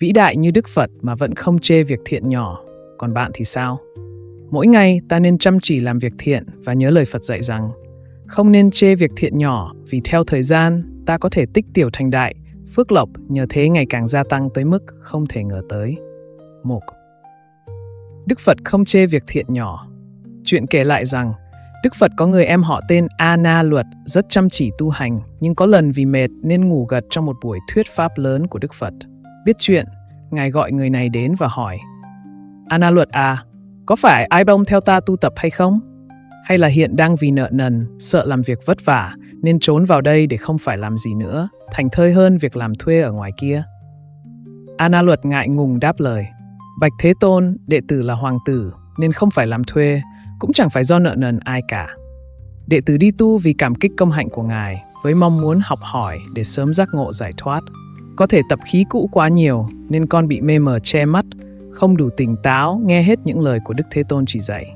vĩ đại như Đức Phật mà vẫn không chê việc thiện nhỏ. Còn bạn thì sao? Mỗi ngày ta nên chăm chỉ làm việc thiện và nhớ lời Phật dạy rằng không nên chê việc thiện nhỏ vì theo thời gian ta có thể tích tiểu thành đại, phước lộc nhờ thế ngày càng gia tăng tới mức không thể ngờ tới. 1. Đức Phật không chê việc thiện nhỏ. Chuyện kể lại rằng Đức Phật có người em họ tên Ana Luật rất chăm chỉ tu hành, nhưng có lần vì mệt nên ngủ gật trong một buổi thuyết pháp lớn của Đức Phật. Biết chuyện, Ngài gọi người này đến và hỏi Ana Luật à, có phải ai bông theo ta tu tập hay không? Hay là hiện đang vì nợ nần, sợ làm việc vất vả nên trốn vào đây để không phải làm gì nữa, thành thơi hơn việc làm thuê ở ngoài kia? Ana Luật ngại ngùng đáp lời Bạch Thế Tôn, đệ tử là hoàng tử nên không phải làm thuê, cũng chẳng phải do nợ nần ai cả. Đệ tử đi tu vì cảm kích công hạnh của Ngài, với mong muốn học hỏi để sớm giác ngộ giải thoát. Có thể tập khí cũ quá nhiều nên con bị mê mờ che mắt, không đủ tỉnh táo nghe hết những lời của Đức Thế Tôn chỉ dạy.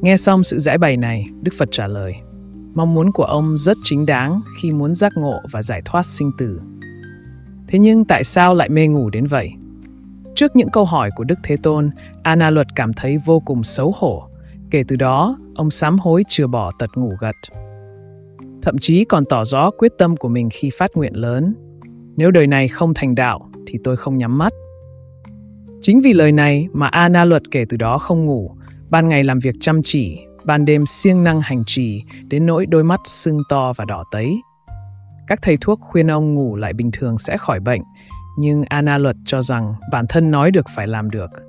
Nghe xong sự giải bày này, Đức Phật trả lời, mong muốn của ông rất chính đáng khi muốn giác ngộ và giải thoát sinh tử. Thế nhưng tại sao lại mê ngủ đến vậy? Trước những câu hỏi của Đức Thế Tôn, Anna Luật cảm thấy vô cùng xấu hổ Kể từ đó, ông sám hối chưa bỏ tật ngủ gật. Thậm chí còn tỏ rõ quyết tâm của mình khi phát nguyện lớn. Nếu đời này không thành đạo, thì tôi không nhắm mắt. Chính vì lời này mà A Na Luật kể từ đó không ngủ, ban ngày làm việc chăm chỉ, ban đêm siêng năng hành trì, đến nỗi đôi mắt sưng to và đỏ tấy. Các thầy thuốc khuyên ông ngủ lại bình thường sẽ khỏi bệnh, nhưng Ana Luật cho rằng bản thân nói được phải làm được –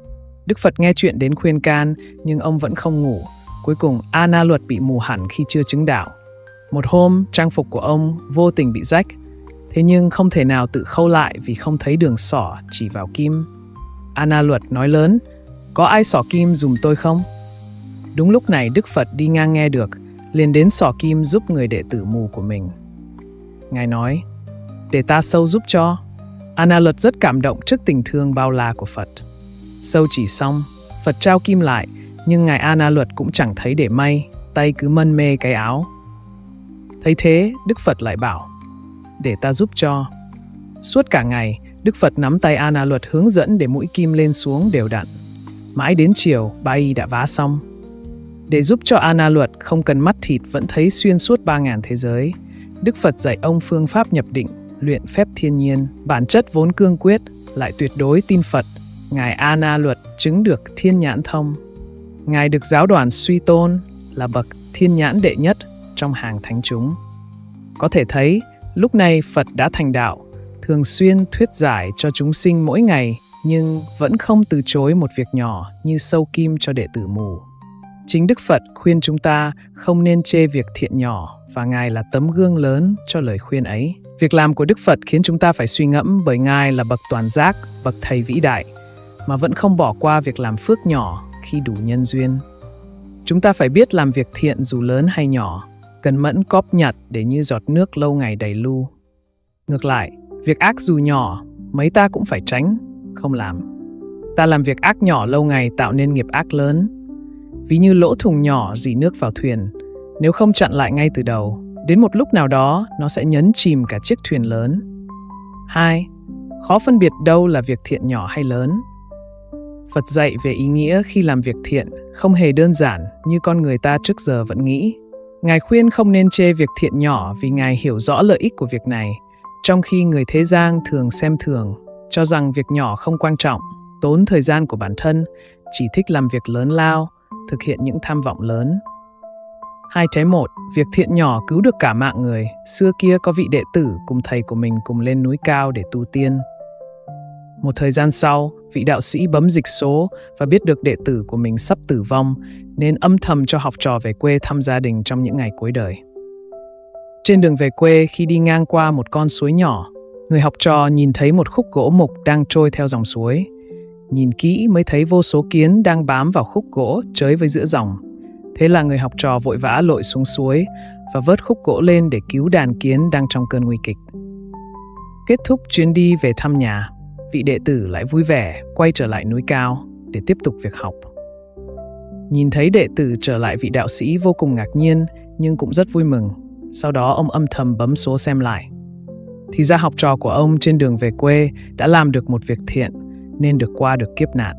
Đức Phật nghe chuyện đến khuyên can, nhưng ông vẫn không ngủ. Cuối cùng, Ana luật bị mù hẳn khi chưa chứng đạo. Một hôm, trang phục của ông vô tình bị rách. Thế nhưng không thể nào tự khâu lại vì không thấy đường sỏ chỉ vào kim. Anna luật nói lớn, có ai sỏ kim dùng tôi không? Đúng lúc này Đức Phật đi ngang nghe được, liền đến sỏ kim giúp người đệ tử mù của mình. Ngài nói, để ta sâu giúp cho. Anna luật rất cảm động trước tình thương bao la của Phật. Sâu chỉ xong, Phật trao kim lại, nhưng Ngài Anna Luật cũng chẳng thấy để may, tay cứ mân mê cái áo. Thấy thế, Đức Phật lại bảo, để ta giúp cho. Suốt cả ngày, Đức Phật nắm tay Ana Luật hướng dẫn để mũi kim lên xuống đều đặn. Mãi đến chiều, ba y đã vá xong. Để giúp cho Ana Luật không cần mắt thịt vẫn thấy xuyên suốt ba ngàn thế giới, Đức Phật dạy ông phương pháp nhập định, luyện phép thiên nhiên, bản chất vốn cương quyết, lại tuyệt đối tin Phật, Ngài Ana Luật chứng được thiên nhãn thông. Ngài được giáo đoàn suy tôn là bậc thiên nhãn đệ nhất trong hàng thánh chúng. Có thể thấy, lúc này Phật đã thành đạo, thường xuyên thuyết giải cho chúng sinh mỗi ngày, nhưng vẫn không từ chối một việc nhỏ như sâu kim cho đệ tử mù. Chính Đức Phật khuyên chúng ta không nên chê việc thiện nhỏ và Ngài là tấm gương lớn cho lời khuyên ấy. Việc làm của Đức Phật khiến chúng ta phải suy ngẫm bởi Ngài là bậc toàn giác, bậc thầy vĩ đại, mà vẫn không bỏ qua việc làm phước nhỏ khi đủ nhân duyên. Chúng ta phải biết làm việc thiện dù lớn hay nhỏ, cần mẫn cóp nhặt để như giọt nước lâu ngày đầy lưu. Ngược lại, việc ác dù nhỏ, mấy ta cũng phải tránh, không làm. Ta làm việc ác nhỏ lâu ngày tạo nên nghiệp ác lớn. Ví như lỗ thùng nhỏ dì nước vào thuyền, nếu không chặn lại ngay từ đầu, đến một lúc nào đó nó sẽ nhấn chìm cả chiếc thuyền lớn. 2. Khó phân biệt đâu là việc thiện nhỏ hay lớn. Phật dạy về ý nghĩa khi làm việc thiện không hề đơn giản như con người ta trước giờ vẫn nghĩ. Ngài khuyên không nên chê việc thiện nhỏ vì Ngài hiểu rõ lợi ích của việc này, trong khi người thế gian thường xem thường, cho rằng việc nhỏ không quan trọng, tốn thời gian của bản thân, chỉ thích làm việc lớn lao, thực hiện những tham vọng lớn. Hai trái một, việc thiện nhỏ cứu được cả mạng người. Xưa kia có vị đệ tử cùng thầy của mình cùng lên núi cao để tu tiên. Một thời gian sau, vị đạo sĩ bấm dịch số và biết được đệ tử của mình sắp tử vong nên âm thầm cho học trò về quê thăm gia đình trong những ngày cuối đời. Trên đường về quê khi đi ngang qua một con suối nhỏ, người học trò nhìn thấy một khúc gỗ mục đang trôi theo dòng suối. Nhìn kỹ mới thấy vô số kiến đang bám vào khúc gỗ chới với giữa dòng. Thế là người học trò vội vã lội xuống suối và vớt khúc gỗ lên để cứu đàn kiến đang trong cơn nguy kịch. Kết thúc chuyến đi về thăm nhà, vị đệ tử lại vui vẻ quay trở lại núi cao để tiếp tục việc học. Nhìn thấy đệ tử trở lại vị đạo sĩ vô cùng ngạc nhiên nhưng cũng rất vui mừng. Sau đó ông âm thầm bấm số xem lại. Thì ra học trò của ông trên đường về quê đã làm được một việc thiện, nên được qua được kiếp nạn.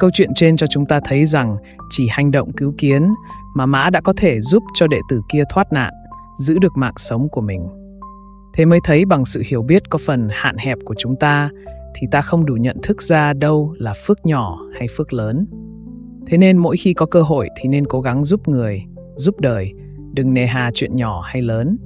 Câu chuyện trên cho chúng ta thấy rằng chỉ hành động cứu kiến mà Mã đã có thể giúp cho đệ tử kia thoát nạn, giữ được mạng sống của mình. Thế mới thấy bằng sự hiểu biết có phần hạn hẹp của chúng ta thì ta không đủ nhận thức ra đâu là phước nhỏ hay phước lớn. Thế nên mỗi khi có cơ hội thì nên cố gắng giúp người, giúp đời, đừng nề hà chuyện nhỏ hay lớn.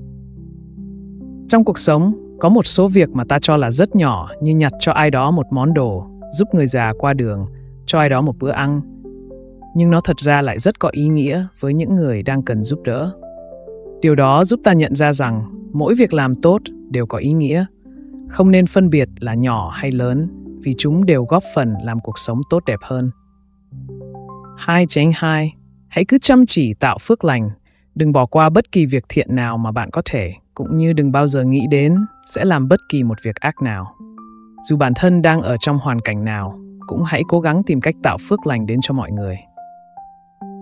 Trong cuộc sống, có một số việc mà ta cho là rất nhỏ như nhặt cho ai đó một món đồ, giúp người già qua đường, cho ai đó một bữa ăn. Nhưng nó thật ra lại rất có ý nghĩa với những người đang cần giúp đỡ. Điều đó giúp ta nhận ra rằng mỗi việc làm tốt đều có ý nghĩa, không nên phân biệt là nhỏ hay lớn vì chúng đều góp phần làm cuộc sống tốt đẹp hơn. 2 tránh 2. Hãy cứ chăm chỉ tạo phước lành, đừng bỏ qua bất kỳ việc thiện nào mà bạn có thể, cũng như đừng bao giờ nghĩ đến sẽ làm bất kỳ một việc ác nào. Dù bản thân đang ở trong hoàn cảnh nào, cũng hãy cố gắng tìm cách tạo phước lành đến cho mọi người.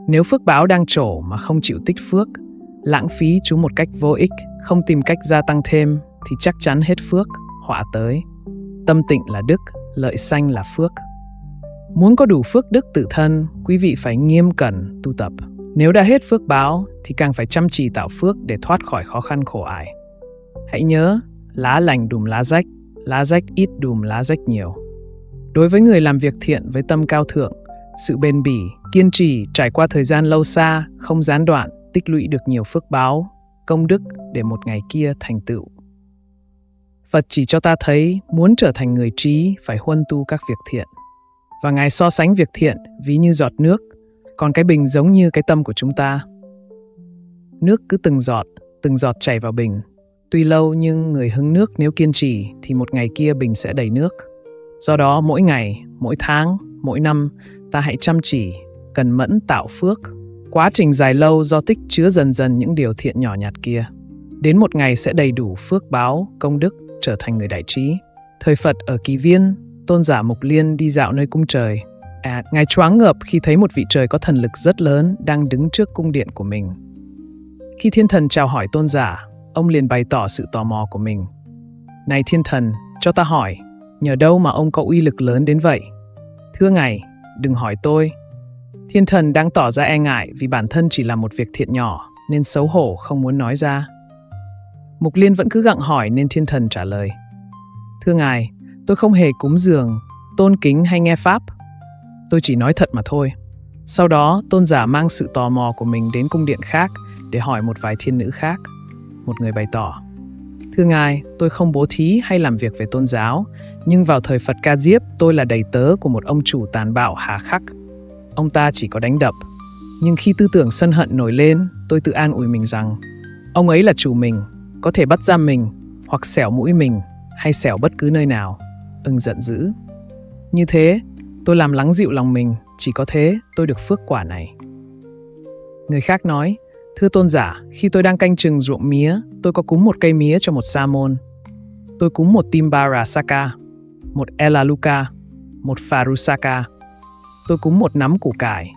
Nếu phước báo đang trổ mà không chịu tích phước, lãng phí chúng một cách vô ích, không tìm cách gia tăng thêm thì chắc chắn hết phước, họa tới. Tâm tịnh là đức, lợi sanh là phước. Muốn có đủ phước đức tự thân, quý vị phải nghiêm cẩn tu tập. Nếu đã hết phước báo thì càng phải chăm chỉ tạo phước để thoát khỏi khó khăn khổ ải. Hãy nhớ, lá lành đùm lá rách, lá rách ít đùm lá rách nhiều. Đối với người làm việc thiện với tâm cao thượng, sự bền bỉ, kiên trì trải qua thời gian lâu xa, không gián đoạn, tích lũy được nhiều phước báo, công đức để một ngày kia thành tựu. Phật chỉ cho ta thấy muốn trở thành người trí phải huân tu các việc thiện. Và Ngài so sánh việc thiện ví như giọt nước, còn cái bình giống như cái tâm của chúng ta. Nước cứ từng giọt, từng giọt chảy vào bình. Tuy lâu nhưng người hứng nước nếu kiên trì thì một ngày kia bình sẽ đầy nước. Do đó mỗi ngày, mỗi tháng, mỗi năm ta hãy chăm chỉ, cần mẫn tạo phước. Quá trình dài lâu do tích chứa dần dần những điều thiện nhỏ nhặt kia. Đến một ngày sẽ đầy đủ phước báo, công đức, trở thành người đại trí. Thời Phật ở Kỳ Viên, tôn giả Mục Liên đi dạo nơi cung trời. À, ngài choáng ngợp khi thấy một vị trời có thần lực rất lớn đang đứng trước cung điện của mình. Khi thiên thần chào hỏi tôn giả, ông liền bày tỏ sự tò mò của mình. Này thiên thần, cho ta hỏi, nhờ đâu mà ông có uy lực lớn đến vậy? Thưa ngài, đừng hỏi tôi. Thiên thần đang tỏ ra e ngại vì bản thân chỉ là một việc thiện nhỏ, nên xấu hổ không muốn nói ra. Mục Liên vẫn cứ gặng hỏi nên thiên thần trả lời. Thưa ngài, tôi không hề cúng dường, tôn kính hay nghe pháp. Tôi chỉ nói thật mà thôi. Sau đó, tôn giả mang sự tò mò của mình đến cung điện khác để hỏi một vài thiên nữ khác. Một người bày tỏ. Thưa ngài, tôi không bố thí hay làm việc về tôn giáo, nhưng vào thời Phật Ca Diếp, tôi là đầy tớ của một ông chủ tàn bạo hà khắc. Ông ta chỉ có đánh đập. Nhưng khi tư tưởng sân hận nổi lên, tôi tự an ủi mình rằng ông ấy là chủ mình, có thể bắt ra mình, hoặc xẻo mũi mình, hay xẻo bất cứ nơi nào. Ưng giận dữ. Như thế, tôi làm lắng dịu lòng mình, chỉ có thế tôi được phước quả này. Người khác nói, thưa tôn giả, khi tôi đang canh chừng ruộng mía, tôi có cúng một cây mía cho một sa môn. Tôi cúng một Timbarasaka, một Elaluka, một Farusaka. Tôi cúng một nắm củ cải.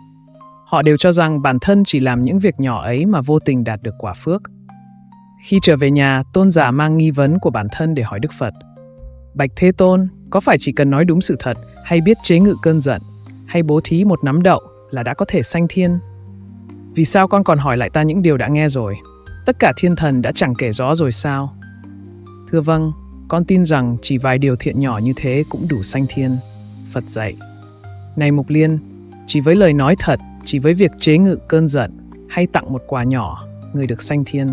Họ đều cho rằng bản thân chỉ làm những việc nhỏ ấy mà vô tình đạt được quả phước. Khi trở về nhà, tôn giả mang nghi vấn của bản thân để hỏi Đức Phật. Bạch Thế Tôn, có phải chỉ cần nói đúng sự thật hay biết chế ngự cơn giận hay bố thí một nắm đậu là đã có thể sanh thiên? Vì sao con còn hỏi lại ta những điều đã nghe rồi? Tất cả thiên thần đã chẳng kể rõ rồi sao? Thưa vâng, con tin rằng chỉ vài điều thiện nhỏ như thế cũng đủ sanh thiên. Phật dạy. Này Mục Liên, chỉ với lời nói thật, chỉ với việc chế ngự cơn giận hay tặng một quà nhỏ, người được sanh thiên